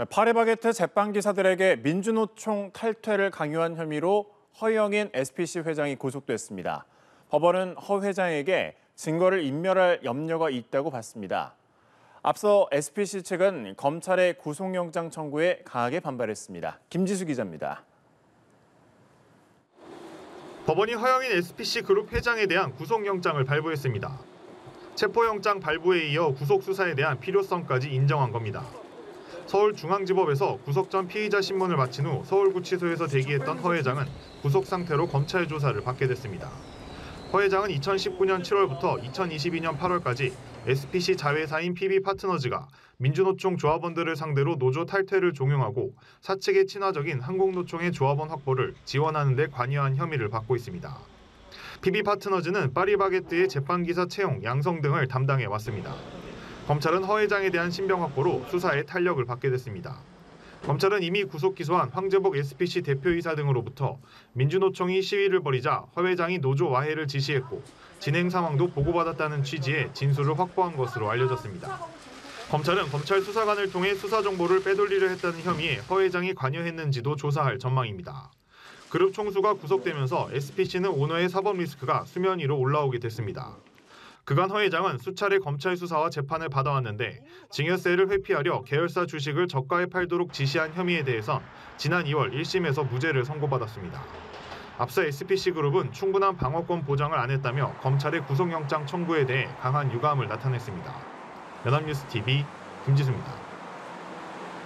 네, 파리바게트 제빵 기사들에게 민주노총 탈퇴를 강요한 혐의로 허영인 SPC 회장이 구속됐습니다. 법원은 허 회장에게 증거를 인멸할 염려가 있다고 봤습니다. 앞서 SPC 측은 검찰의 구속영장 청구에 강하게 반발했습니다. 김지수 기자입니다. 법원이 허영인 SPC 그룹 회장에 대한 구속영장을 발부했습니다. 체포영장 발부에 이어 구속 수사에 대한 필요성까지 인정한 겁니다. 서울중앙지법에서 구속 전 피의자 신문을 마친 후 서울구치소에서 대기했던 허 회장은 구속 상태로 검찰 조사를 받게 됐습니다. 허 회장은 2019년 7월부터 2022년 8월까지 SPC 자회사인 PB파트너즈가 민주노총 조합원들을 상대로 노조 탈퇴를 종용하고 사측의 친화적인 한국노총의 조합원 확보를 지원하는 데 관여한 혐의를 받고 있습니다. PB파트너즈는 파리바게뜨의 재판기사 채용, 양성 등을 담당해 왔습니다. 검찰은 허 회장에 대한 신병 확보로 수사에 탄력을 받게 됐습니다. 검찰은 이미 구속 기소한 황재복 SPC 대표이사 등으로부터 민주노총이 시위를 벌이자 허 회장이 노조 와해를 지시했고 진행 상황도 보고받았다는 취지의 진술을 확보한 것으로 알려졌습니다. 검찰은 검찰 수사관을 통해 수사 정보를 빼돌리려 했다는 혐의에 허 회장이 관여했는지도 조사할 전망입니다. 그룹 총수가 구속되면서 SPC는 오너의 사법 리스크가 수면 위로 올라오게 됐습니다. 그간 허 회장은 수차례 검찰 수사와 재판을 받아왔는데 증여세를 회피하려 계열사 주식을 저가에 팔도록 지시한 혐의에 대해선 지난 2월 1심에서 무죄를 선고받았습니다. 앞서 SPC그룹은 충분한 방어권 보장을 안 했다며 검찰의 구속영장 청구에 대해 강한 유감을 나타냈습니다. 연합뉴스 TV 김지수입니다.